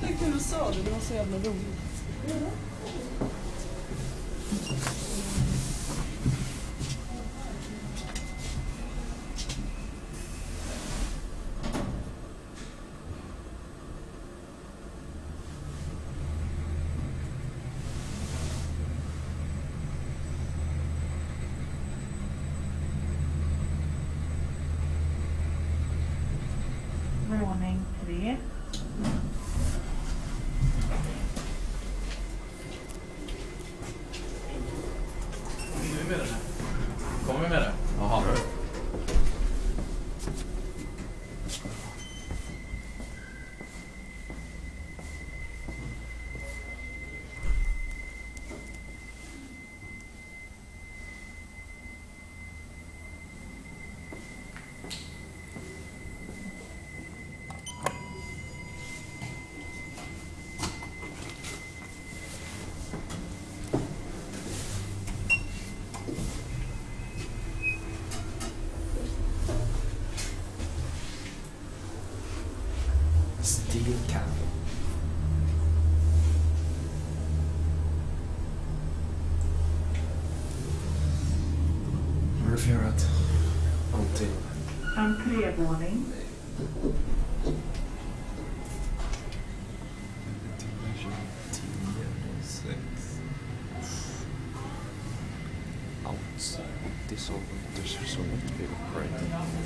Tack för att du sa det, det var så jävla roligt. Bruna né? entre Come, Mera. Come, Mera. Steel cap. Vad är det för göra att allting... Entrévåning. Outside. Är så, det ser så right.